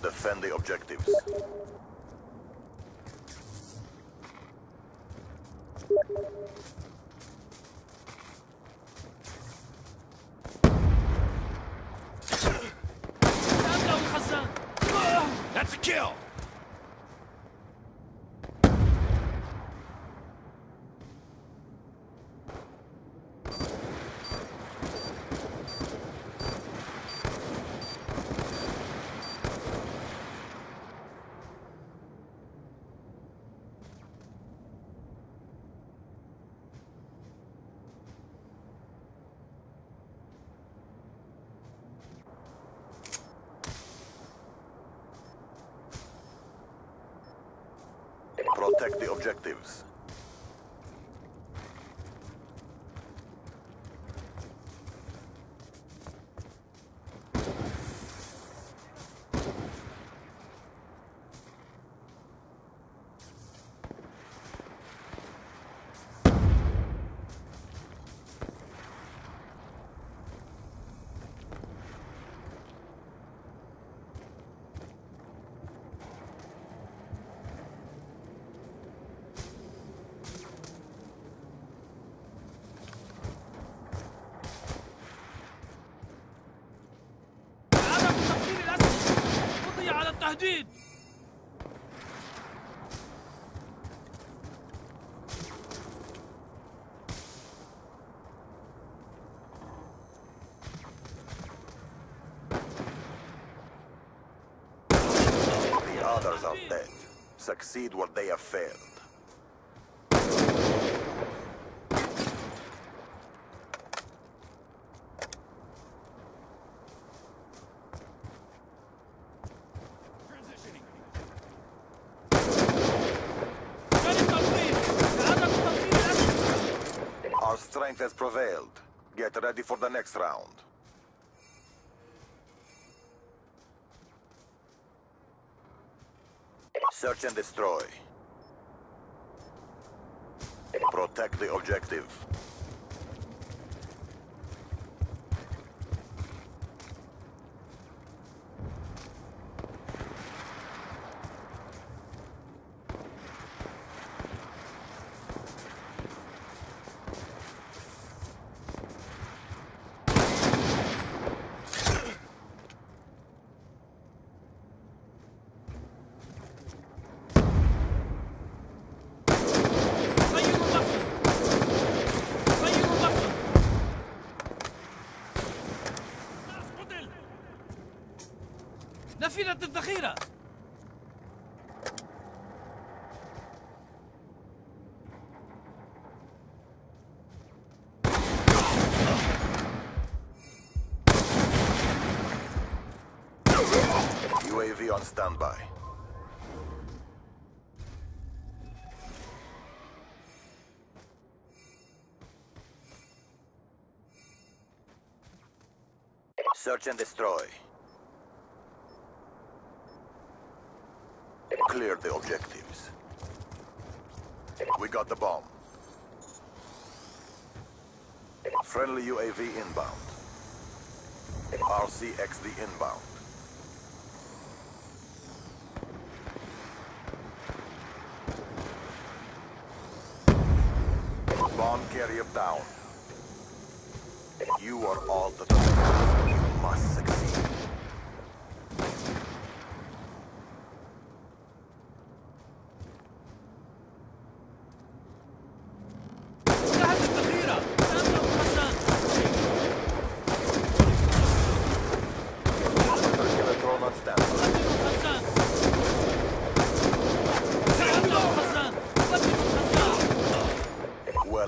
Defend the objectives. That's a kill! Protect the objectives. did. The others are dead. Succeed where they have failed. Strength has prevailed. Get ready for the next round. Search and destroy. Protect the objective. نفذت الذخيرة UAV on standby. Search and destroy. Clear the objectives. We got the bomb. Friendly UAV inbound. RCXD inbound. Bomb carrier down. You are all the targets. You must succeed.